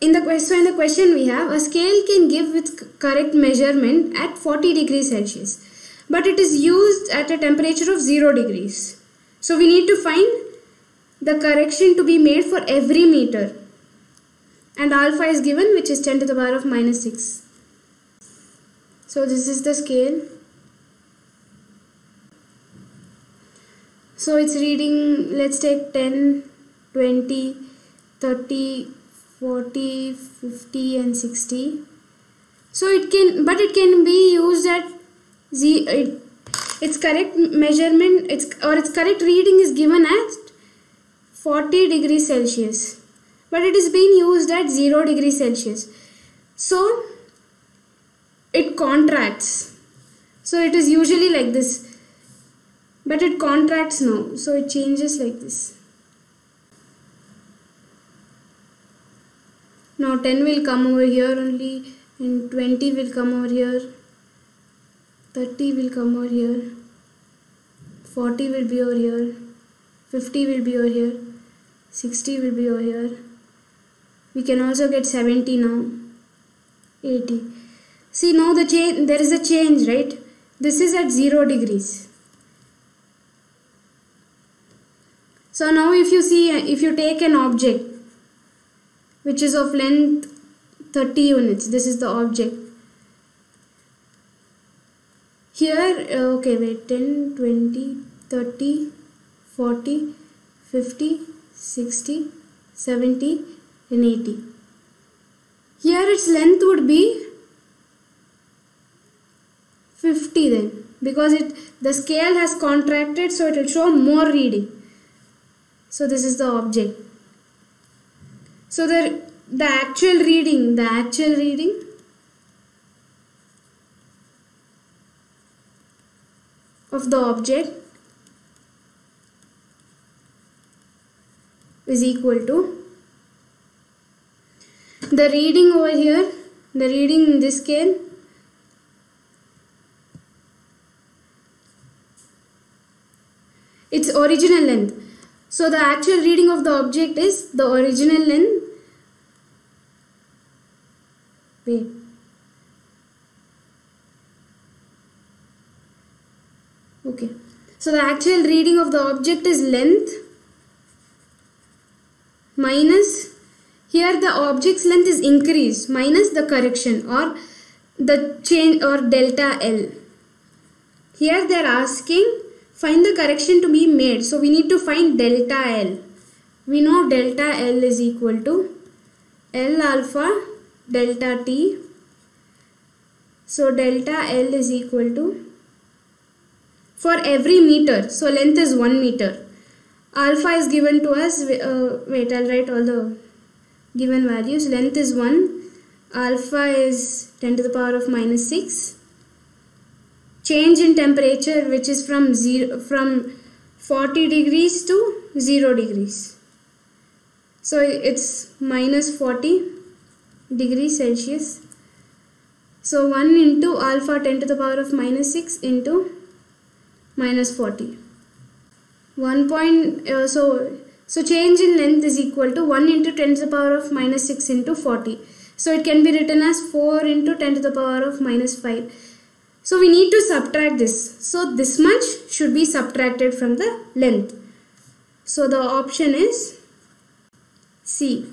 in the question in the question we have a scale can give with correct measurement at 40 degrees Celsius but it is used at a temperature of 0 degrees. So we need to find the correction to be made for every meter and alpha is given which is 10 to the power of minus 6. So this is the scale. So it's reading let's take 10, 20, 30, 40, 50 and 60. So it can but it can be used at z it, its correct measurement its or its correct reading is given at 40 degrees Celsius but it is being used at 0 degrees Celsius. So it contracts. So it is usually like this but it contracts now so it changes like this. Now 10 will come over here only and 20 will come over here. 30 will come over here. 40 will be over here. 50 will be over here. 60 will be over here. We can also get 70 now. 80 see now the change there is a change right? This is at 0 degrees. So now if you see if you take an object which is of length 30 units. This is the object. Here uh, okay wait 10 20 30 40 50 60 70 and 80 here its length would be 50 then because it the scale has contracted so it will show more reading. So this is the object so the the actual reading the actual reading? Of the object is equal to? The reading over here the reading in this scale its original length so the actual reading of the object is the original length wait okay. So the actual reading of the object is length minus here the object's length is increased minus the correction or the change or delta L. Here they are asking find the correction to be made. So we need to find delta L. We know delta L is equal to L alpha delta T. So delta L is equal to for every meter. So length is 1 meter. Alpha is given to us uh, wait I'll write all the given values. Length is 1 alpha is 10 to the power of minus 6 change in temperature which is from 0 from 40 degrees to 0 degrees. So it's minus 40 degrees Celsius. So 1 into alpha 10 to the power of minus 6 into minus 40 1 point uh, so so change in length is equal to 1 into 10 to the power of minus 6 into 40 so it can be written as 4 into 10 to the power of minus 5 so we need to subtract this. So this much should be subtracted from the length. So the option is C